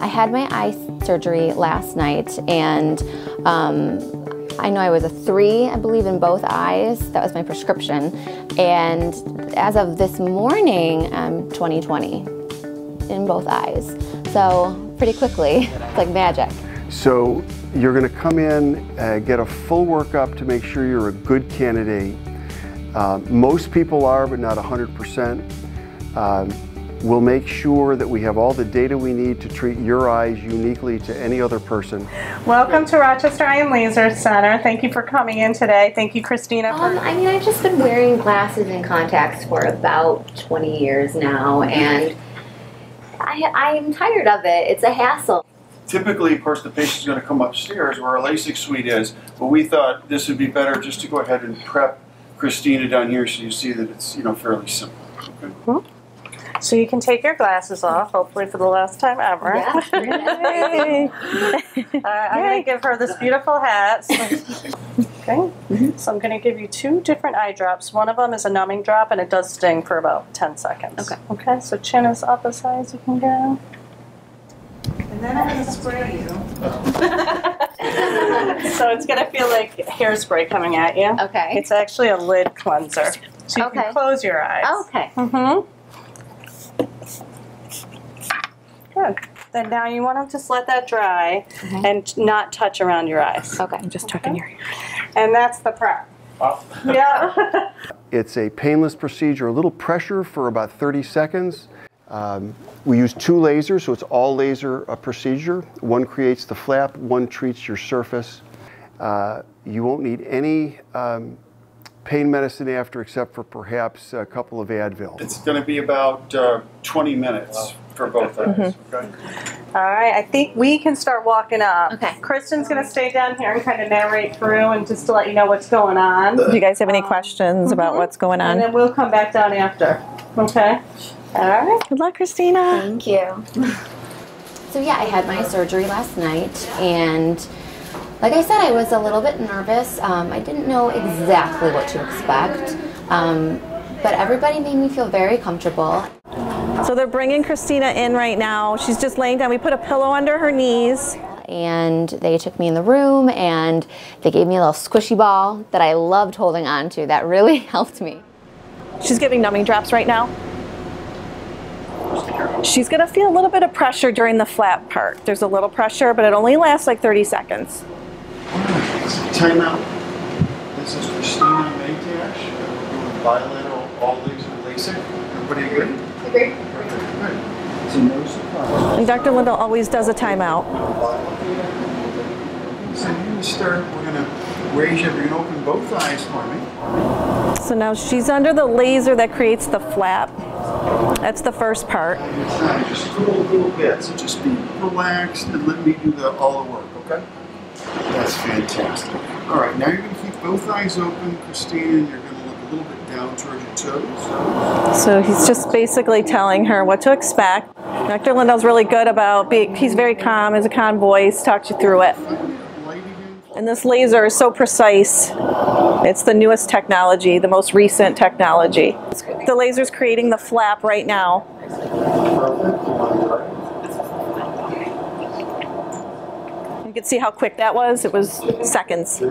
I had my eye surgery last night and um, I know I was a three, I believe, in both eyes. That was my prescription. And as of this morning, I'm 2020 in both eyes. So pretty quickly, it's like magic. So you're going to come in, uh, get a full workup to make sure you're a good candidate. Uh, most people are, but not 100%. Um, We'll make sure that we have all the data we need to treat your eyes uniquely to any other person. Welcome to Rochester Eye and Laser Center. Thank you for coming in today. Thank you, Christina. Um, I mean, I've just been wearing glasses and contacts for about 20 years now, and I, I'm tired of it. It's a hassle. Typically, of course, the patient's going to come upstairs where our LASIK suite is, but we thought this would be better just to go ahead and prep Christina down here so you see that it's, you know, fairly simple. Okay? Hmm? So you can take your glasses off, hopefully for the last time ever. Yeah. uh, I'm going to give her this beautiful hat. So, okay. Mm-hmm. So I'm going to give you two different eye drops. One of them is a numbing drop, and it does sting for about 10 seconds. Okay. Okay. So chin is up as high as you can go. And then I'm going to spray you. so it's going to feel like hairspray coming at you. Okay. It's actually a lid cleanser. So you Okay. can close your eyes. Okay. Mm-hmm. Good. Then now you want to just let that dry and not touch around your eyes. Okay. I'm just checking your And that's the prep. Yeah. It's a painless procedure, a little pressure for about 30 seconds. Um, we use two lasers, so it's all laser uh, procedure. One creates the flap, one treats your surface. Uh, you won't need any um, pain medicine after, except for perhaps a couple of Advil. It's going to be about uh, 20 minutes for both eyes. Mm-hmm. Okay? All right. I think we can start walking up. Okay. Kristen's going to stay down here and kind of narrate through and just to let you know what's going on. Do you guys have any questions about Mhm. what's going on? And then we'll come back down after. Okay. All right. Good luck, Christina. Thank you. So yeah, I had my surgery last night, and like I said, I was a little bit nervous. Um, I didn't know exactly what to expect, um, but everybody made me feel very comfortable. So they're bringing Christina in right now. She's just laying down. We put a pillow under her knees. And they took me in the room, and they gave me a little squishy ball that I loved holding on to. That really helped me. She's giving numbing drops right now. She's going to feel a little bit of pressure during the flap part. There's a little pressure, but it only lasts like 30 seconds. Time out. This is Christina Maytash. We're doing bilateral all laser LASIK. Everybody agree? Agree. So no surprise. And Dr. Lindahl always does a timeout. So you're going to start, we're going to raise you, you're going to open both eyes for me. So now she's under the laser that creates the flap. That's the first part. Just a little, little bit, so just be relaxed and let me do the, all the work, okay? That's fantastic. All right, now you're going to keep both eyes open, Christina, and you're going to look a little bit down towards your toes. So he's just basically telling her what to expect. Dr. Lindahl's really good about being, he's very calm, has a calm voice, talks you through it. And this laser is so precise. It's the newest technology, the most recent technology. The laser's creating the flap right now. You can see how quick that was. It was seconds.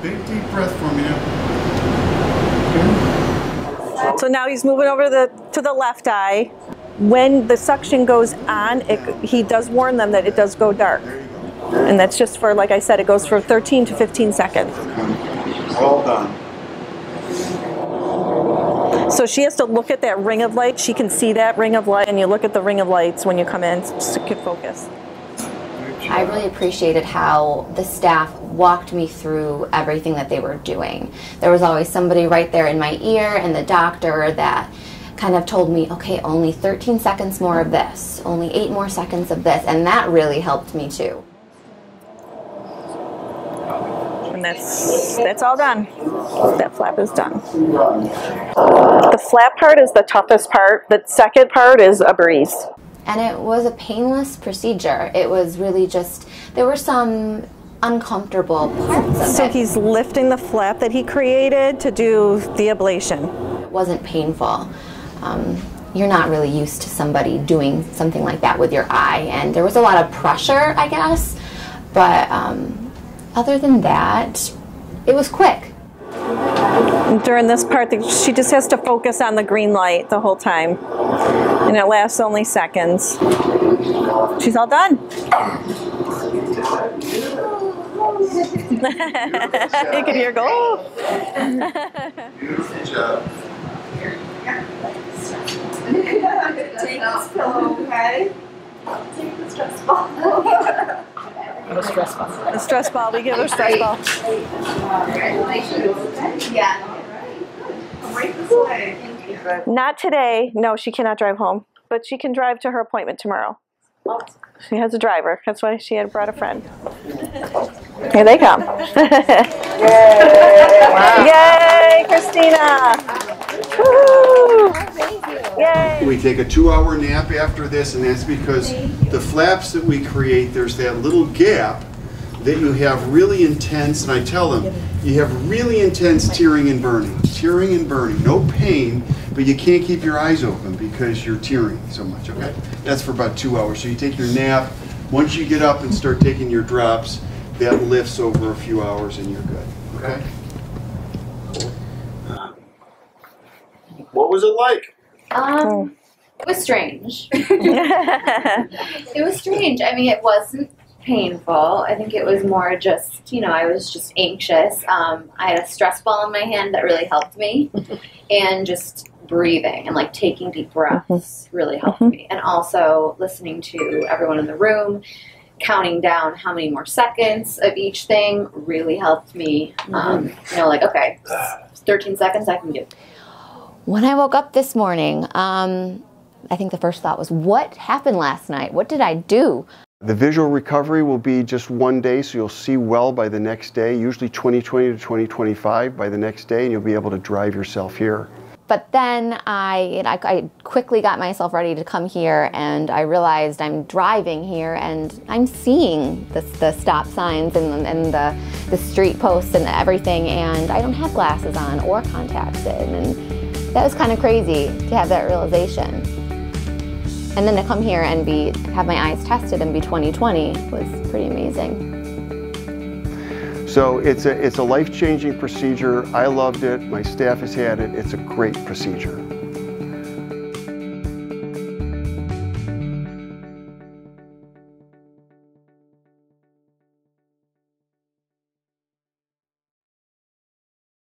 Christina, big deep breath for me now. So now he's moving over the to the left eye. When the suction goes on, it, he does warn them that it does go dark. And that's just for, like I said, it goes for 13 to 15 seconds. Well done. So she has to look at that ring of light. She can see that ring of light, and you look at the ring of lights when you come in just to get focus. I really appreciated how the staff walked me through everything that they were doing. There was always somebody right there in my ear, and the doctor that kind of told me, okay, only 13 seconds more of this, only eight more seconds of this, and that really helped me too. And that's that's all done. That flap is done. The flap part is the toughest part. The second part is a breeze. And it was a painless procedure. It was really just, there were some uncomfortable parts of So it. he's lifting the flap that he created to do the ablation. It wasn't painful. Um, you're not really used to somebody doing something like that with your eye. And there was a lot of pressure, I guess. But um, other than that, it was quick. During this part, she just has to focus on the green light the whole time. And it lasts only seconds. She's all done. you can hear go. Beautiful job. Take this pillow, okay? Take the stress ball. The stress ball. We give her stress ball. Yeah. Not today. No, she cannot drive home. But she can drive to her appointment tomorrow. She has a driver. That's why she had brought a friend. Here they come. Yay, Christina! Woo! Yay! We take a two-hour nap after this, and that's because the flaps that we create, there's that little gap that you have really intense, and I tell them, you have really intense tearing and burning. Tearing and burning, no pain, but you can't keep your eyes open because you're tearing so much, okay? That's for about two hours. So you take your nap, once you get up and start taking your drops, that lifts over a few hours and you're good, okay? What was it like? Um, it was strange. it was strange. I mean, it wasn't painful. I think it was more just, you know, I was just anxious. Um, I had a stress ball in my hand that really helped me, and just breathing and like taking deep breaths really helped me. And also listening to everyone in the room, counting down how many more seconds of each thing really helped me. Um, you know, like okay, 13 seconds, I can do. When I woke up this morning, um, I think the first thought was, what happened last night? What did I do? The visual recovery will be just one day, so you'll see well by the next day, usually 2020 to 2025 by the next day, and you'll be able to drive yourself here. But then I, I, quickly got myself ready to come here, and I realized I'm driving here, and I'm seeing the, the stop signs and, and the, the street posts and everything, and I don't have glasses on or contacts in, and that was kind of crazy to have that realization. And then to come here and be have my eyes tested and be 20/20 was pretty amazing. So it's a, it's a life-changing procedure. I loved it. My staff has had it. It's a great procedure.